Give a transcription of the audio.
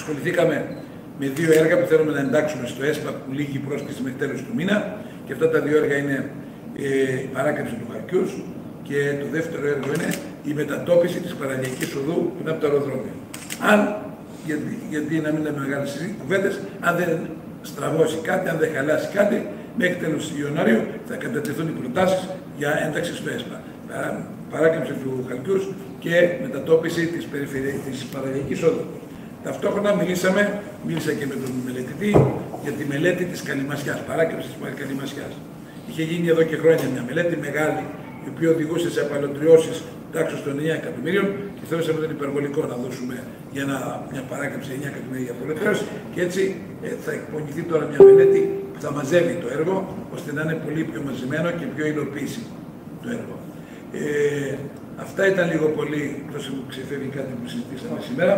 ασχοληθήκαμε με δύο έργα που θέλουμε να εντάξουμε στο ΕΣΠΑ που λύγει η πρόσκληση μέχρι τέλος του μήνα και αυτά τα δύο έργα είναι ε, η παράκαμψη του Χαρκιούς και το δεύτερο έργο είναι η μετατόπιση της παραλιακής οδού που είναι από το αεροδρόμιο. Αν, γιατί, γιατί να μην είναι μεγάλες κουβέντες, αν δεν στραβώσει κάτι, αν δεν χαλάσει κάτι, μέχρι τέλος του Ιανουαρίου θα κατατεθούν οι προτάσεις για ένταξη στο ΕΣΠΑ. Παράκαμψη του Χαλκιούς και μετατόπιση της, της παραλιακής οδού. Ταυτόχρονα μιλήσαμε, μίλησα και με τον μελετητή για τη μελέτη της Καλυμασιάς, παράκαμψης της Καλυμασιάς. Είχε γίνει εδώ και χρόνια μια μελέτη μεγάλη, η οποία οδηγούσε σε απαλωτριώσεις τάξης των 9 εκατομμύριων και θεωρήσαμε ότι είναι υπερβολικό να δώσουμε για ένα, μια παράκαμψη 9 εκατομμύρια απαλωτριώσεις και έτσι ε, θα εκπονηθεί τώρα μια μελέτη που θα μαζεύει το έργο ώστε να είναι πολύ πιο μαζεμένο και πιο υλοποίηση το έργο. Ε, αυτά ήταν λίγο πολύ, εκτός μου ξεφεύγει κάτι που συζητήσαμε σήμερα.